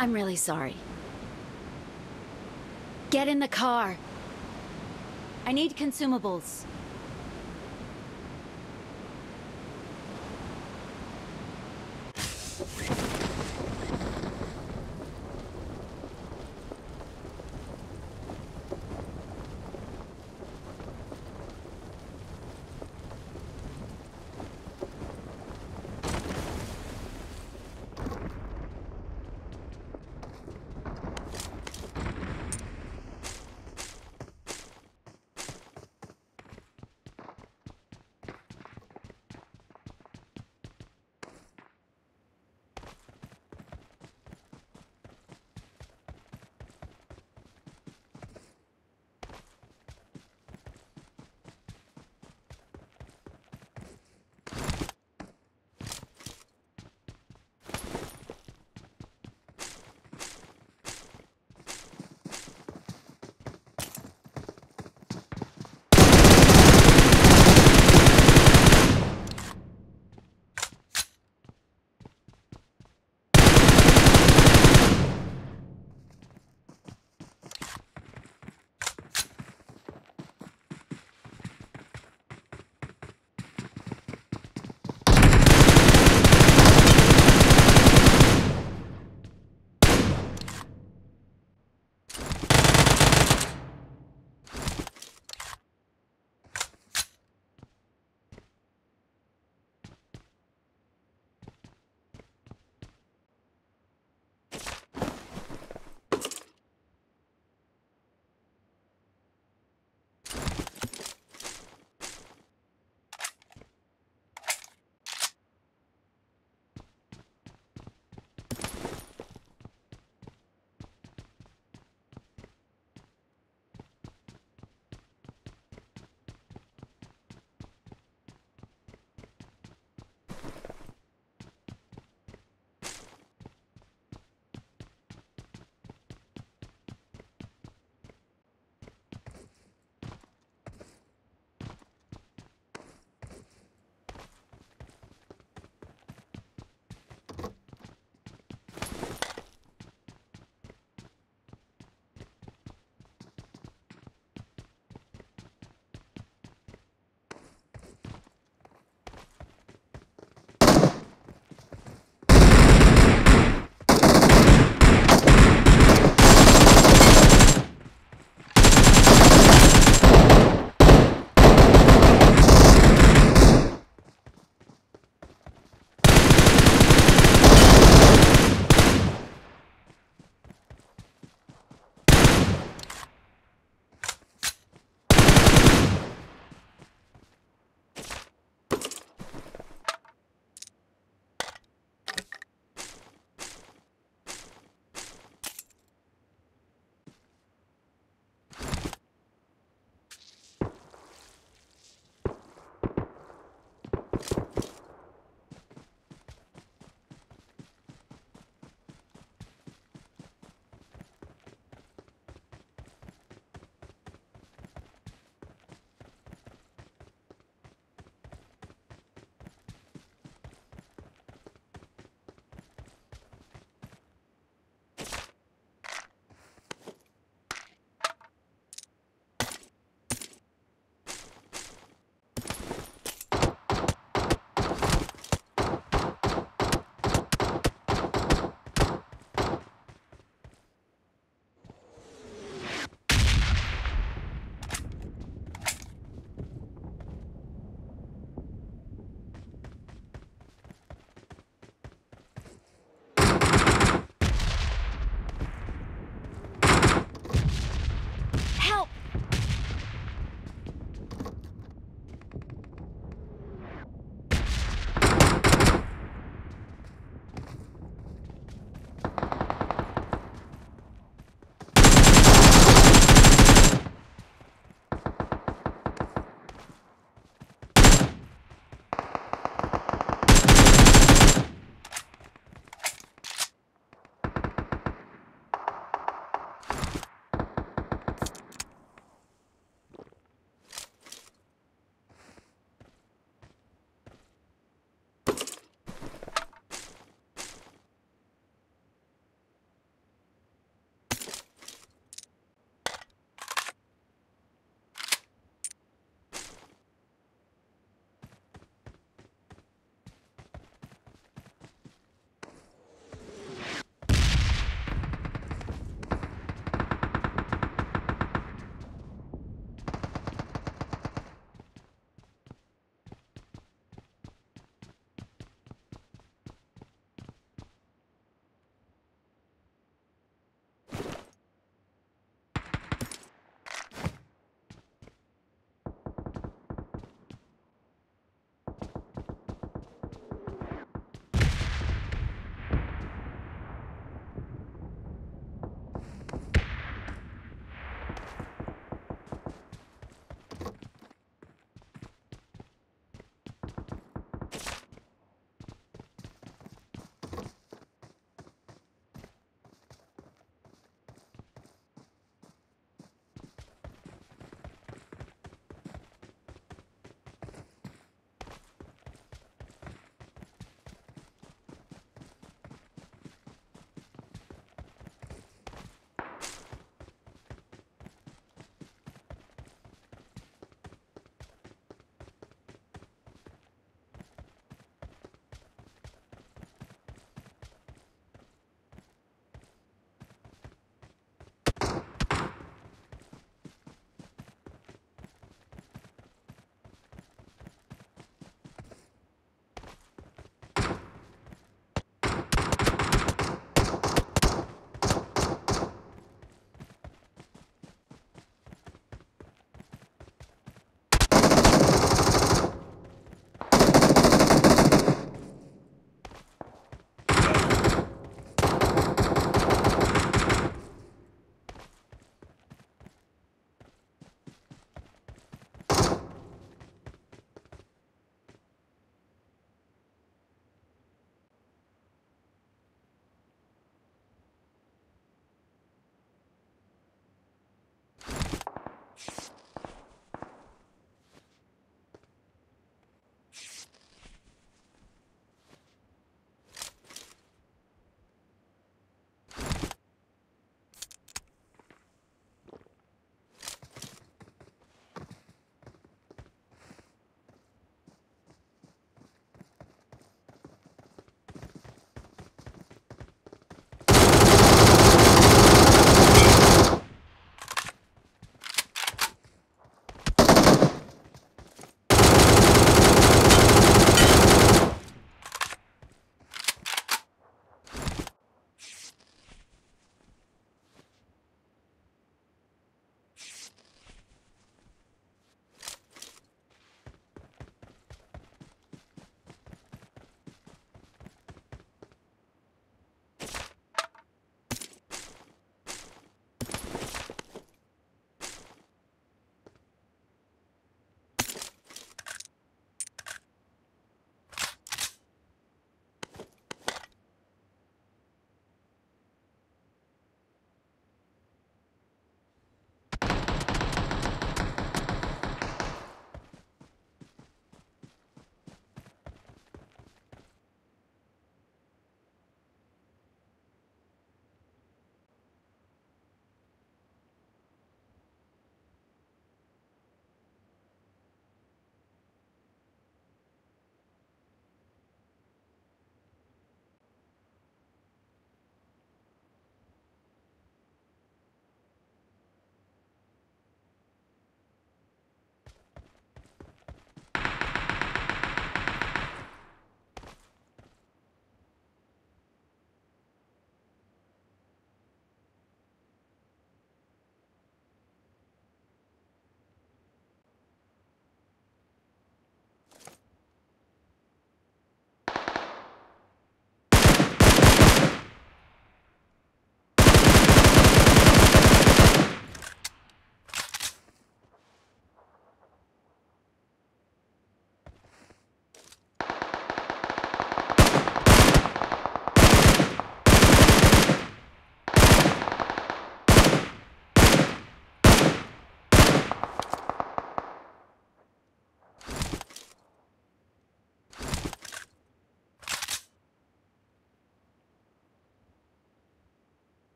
I'm really sorry. Get in the car. I need consumables.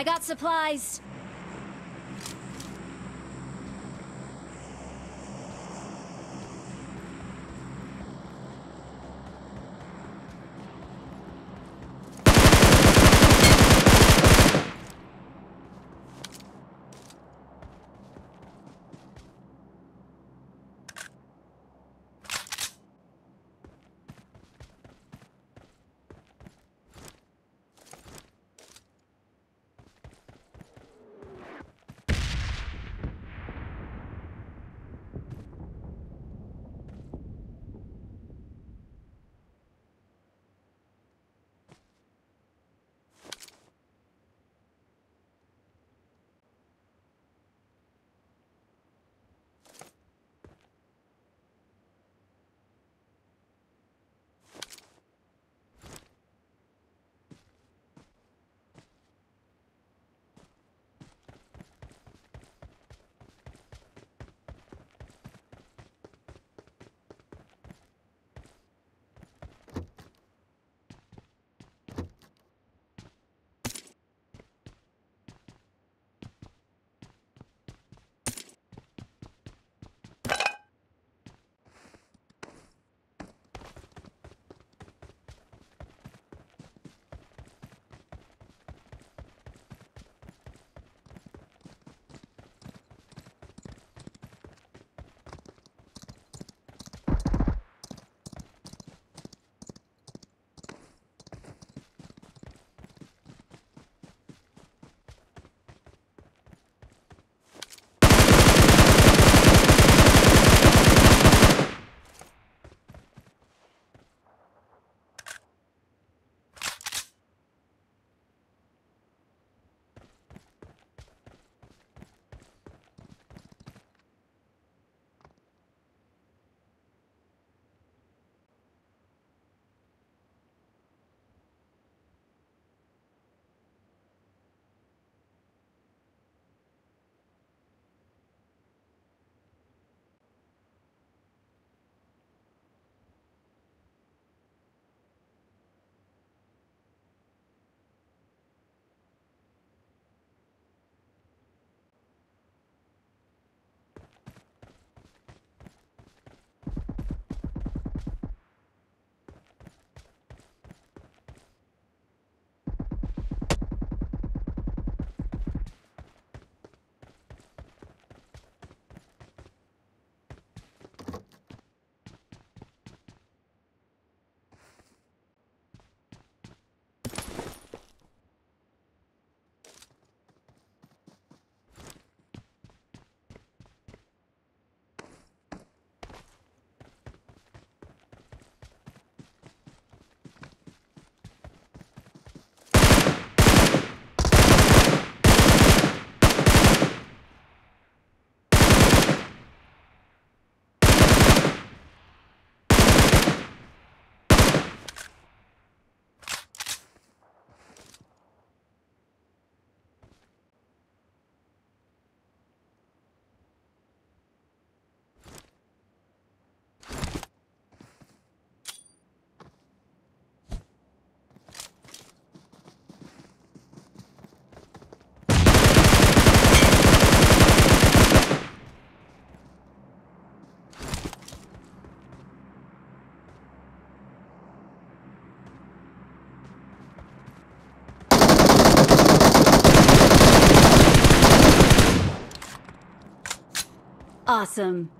I got supplies. Awesome.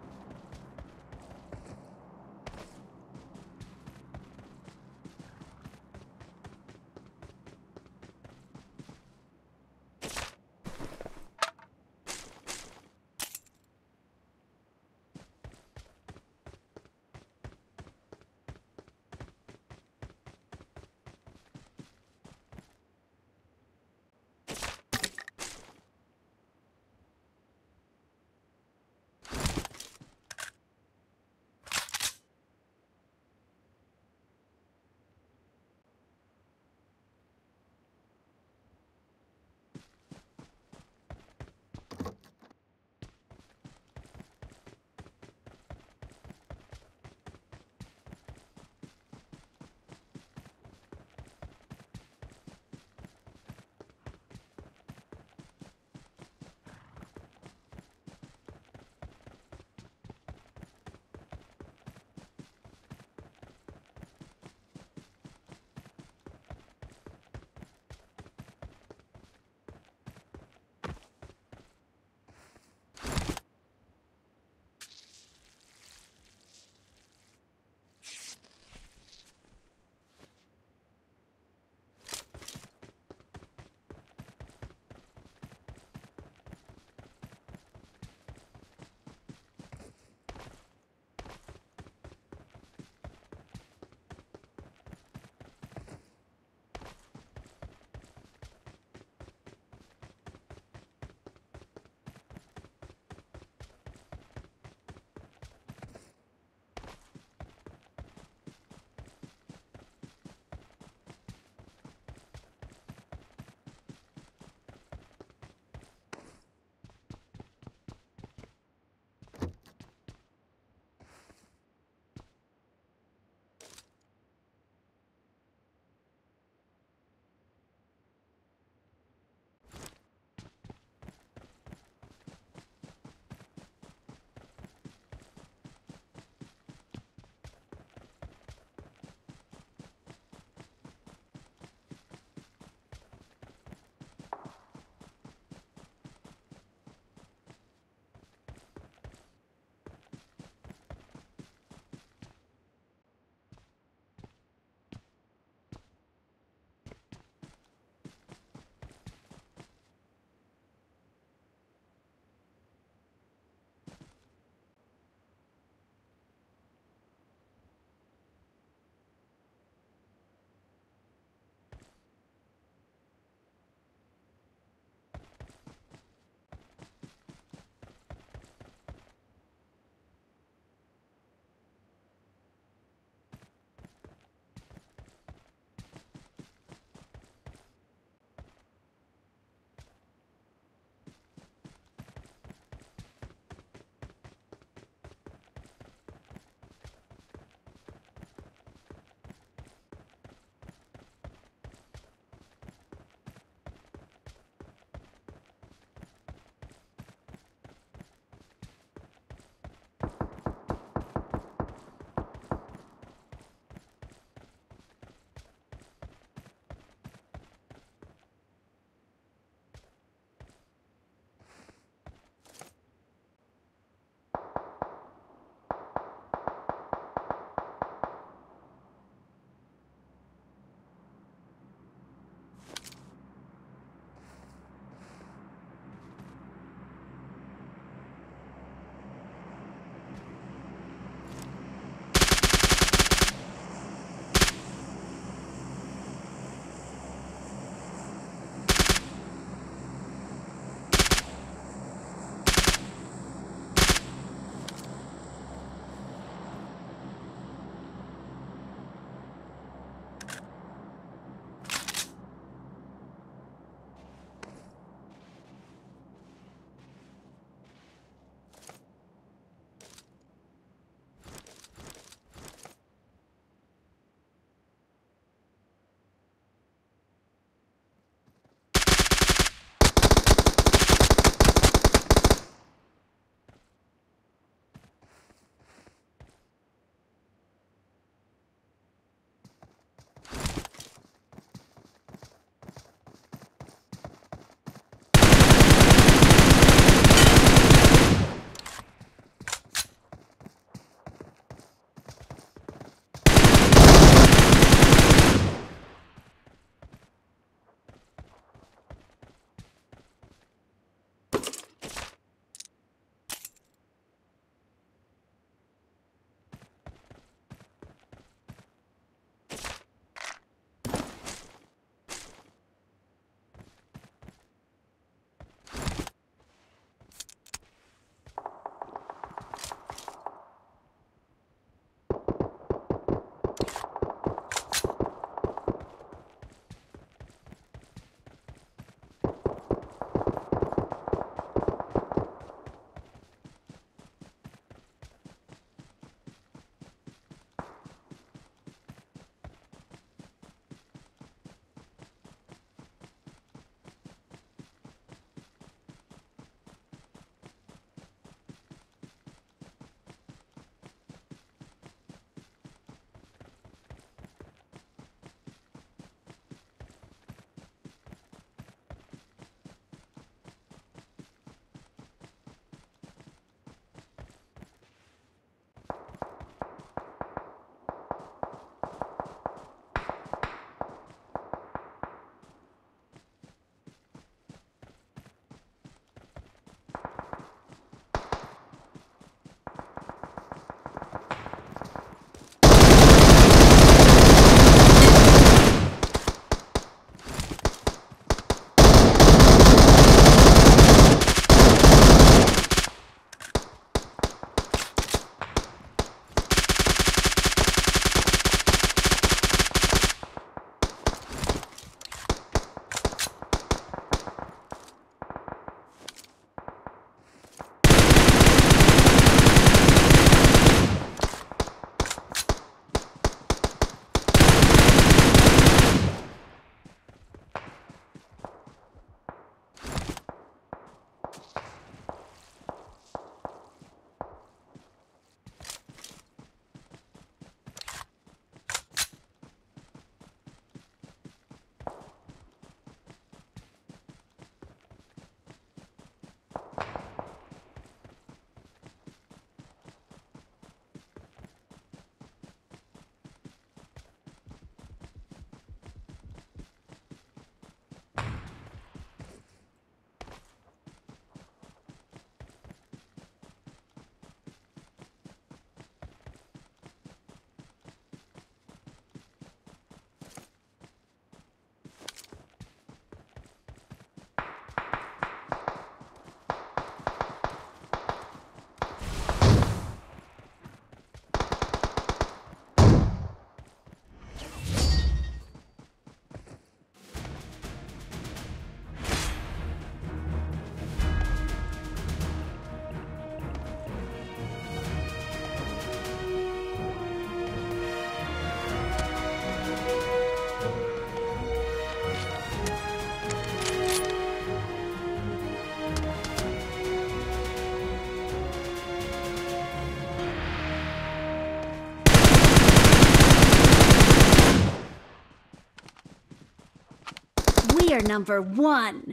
Number one.